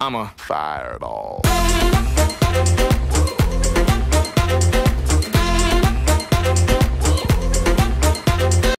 I'm a fireball.